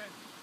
Okay.